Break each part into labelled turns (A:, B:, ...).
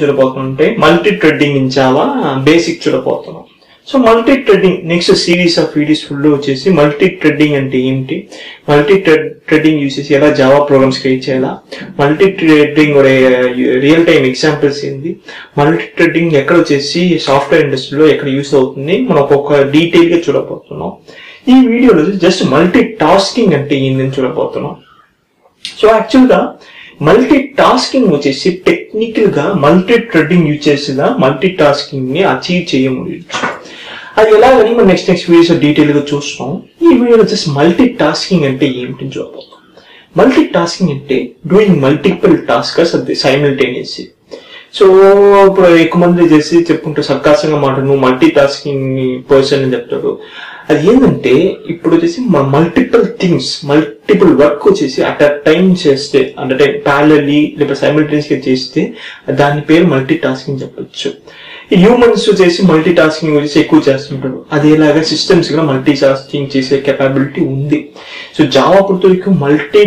A: చూడబోతుంటే multi threading in Java basic చూడబోతున్నాం. So multi threading next series of videos full వచ్చేసి multi threading అంటే ఏంటి multi threading use చేసి ఎలా జావా ప్రోగ్రామ్స్ క్రియేట్ చేయాలా? Multi threading real time examples ఏంది? Multi threading ఎక్కడ వచ్చేసి సాఫ్ట్వేర్ ఇండస్ట్రీలో ఎక్కడ యూస్ అవుతుంది? మనం ఒక్కొక్క డీటెయిల్గా చూడబోతున్నాం. ఈ వీడియోలో జస్ట్ మల్టీ టాస్కింగ్ అంటే ఏందని చూడబోతున్నాం. సో యాక్చువల్గా మల్టీ టాస్కింగ్ వచ్చేసి టెక్నికల్గా మల్టీ థ్రెడ్డింగ్ యూజ్ చేసిన మల్టీ టాస్కింగ్ని అచీవ్ చేయవచ్చు అది ఎలాగని మనం నెక్స్ట్ నెక్స్ట్ వీడియోస్ డీటెయిల్గా చూస్తాం. ఈ వీడియోలో వచ్చేసి మల్టీ టాస్కింగ్ అంటే ఏమిటి చూడబోతాం మల్టీ టాస్కింగ్ అంటే డూయింగ్ మల్టిపుల్ టాస్కర్స్ అది సైమిల్టేనియస్ సో ఇప్పుడు ఎక్కువ మంది చేసి చెప్పుకుంటే సర్కాసంగా మాట నువ్వు మల్టీ టాస్కింగ్ పర్సన్ అని చెప్తాడు అది ఏంటంటే ఇప్పుడు వచ్చేసి మల్టిపుల్ థింగ్స్ మల్టిపుల్ వర్క్ వచ్చేసి అట్ అ టైం చేస్తే అంటే టైం ప్యారలీ లేకపోతే సైమిల్టేనియస్ చేస్తే దాని పేరు మల్టీ టాస్కింగ్ చెప్పొచ్చు హ్యూమన్స్ చేసి మల్టీ టాస్కింగ్ వచ్చేసి ఎక్కువ చేస్తుంటారు. అదేలాగా సిస్టమ్స్ కూడా మల్టీ టాస్కింగ్ చేసే కెపాబిలిటీ ఉంది. సో జావా వరకు మల్టీ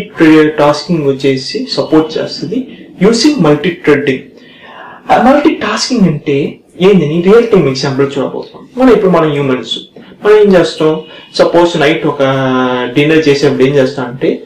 A: టాస్కింగ్ వచ్చేసి సపోర్ట్ చేస్తుంది using multi threading multi tasking అంటే ఏందని? రియల్ టైం ఎగ్జాంపుల్ చూడబోతున్నాం. మనం ఇప్పుడు మనం హ్యూమన్స్ మనం ఏం చేస్తాం? సపోజ్ నైట్ ఒక డిన్నర్ చేసేప్పుడు ఏం చేస్తాం అంటే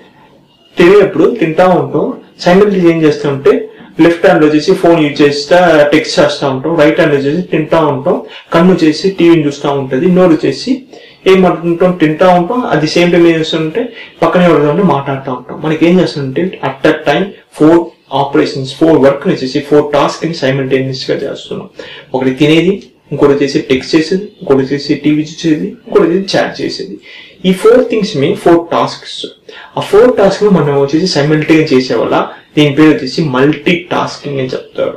A: తినేటప్పుడు తింటా ఉంటాం. సైమిల్టీ ఏం చేస్తా ఉంటే లెఫ్ట్ హ్యాండ్ వచ్చేసి ఫోన్ యూజ్ చేస్తా టెక్స్ట్ చేస్తూ ఉంటాం. రైట్ హ్యాండ్ వచ్చేసి తింటా ఉంటాం. కన్ను చేసి టీవీని చూస్తూ ఉంటుంది. నోరు చేసి ఏమంటుంటాం తింటా ఉంటాం. అది సేమ్ టైం ఏం చేస్తుంటే పక్కనే ఎవరితో మాట్లాడుతూ ఉంటాం. మనకి ఏం చేస్తుంటే at a time four operations four work వచ్చేసి ఫోర్ టాస్క్ని సైమిల్టేనియస్గా చేస్తున్నాం. ఒకటి తినేది ఇంకోటి వచ్చేసి టెక్స్ట్ చేసేది ఇంకోటి వచ్చేసి టీవీ చూసేది ఇంకోటి వచ్చేసి చాట్ చేసేది. ఈ ఫోర్ థింగ్స్ మీ ఫోర్ టాస్క్స్ ఆ ఫోర్ టాస్క్ మనం వచ్చేసి సైమిల్టేన్ చేసే వల్ల దీని పేరు వచ్చేసి మల్టీ టాస్కింగ్ అని చెప్తారు.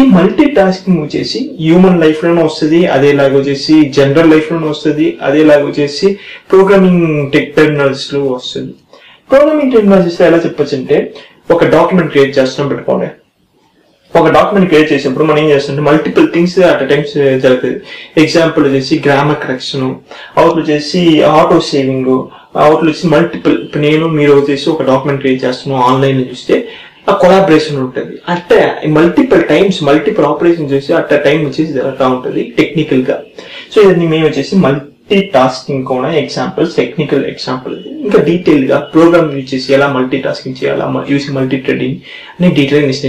A: ఈ మల్టీ టాస్కింగ్ వచ్చేసి హ్యూమన్ లైఫ్లోనే వస్తుంది అదేలాగా వచ్చేసి జనరల్ లైఫ్లోనే వస్తుంది అదేలాగా వచ్చేసి ప్రోగ్రామింగ్ టెక్నాలజీస్లో వస్తుంది. ప్రోగ్రామింగ్ టెక్నాలజీస్ ఎలా చెప్పచ్చు అంటే ఒక డాక్యుమెంట్ క్రియేట్ చేస్తున్నాం పెట్టుకోండి. ఒక డాక్యుమెంట్ క్రియేట్ చేసినప్పుడు మనం ఏం చేస్తుంటే మల్టిపుల్ థింగ్స్ అట్ టైమ్స్ జరుగుతుంది ఎగ్జాంపుల్ వచ్చేసి గ్రామర్ కరెక్షన్ అవుట్ వచ్చేసి ఆటో సేవింగ్ అవుట్ వచ్చి మల్టిపుల్ ఇప్పుడు నేను మీరు వచ్చేసి ఒక డాక్యుమెంట్ క్రియేట్ చేస్తున్నాం ఆన్లైన్ చూస్తే ఆ కొలాబరేషన్ ఉంటుంది. అంటే మల్టిపుల్ టైమ్స్ మల్టిపుల్ ఆపరేషన్ చేసి అట్ట టైం వచ్చేసి జరుగుతూ ఉంటుంది? టెక్నికల్గా. సో ఇది మేము వచ్చేసి మల్టీ టాస్కింగ్ కూడా ఎగ్జాంపుల్స్ టెక్నికల్ ఎగ్జాంపుల్ ఇంకా డీటెయిల్గా ప్రోగ్రామ్ యూజ్ చేసి ఎలా మల్టీ టాస్కింగ్ చేయాలా యూసింగ్ మల్టీ ట్రేడింగ్ అని డీటెయిల్ నెక్స్ట్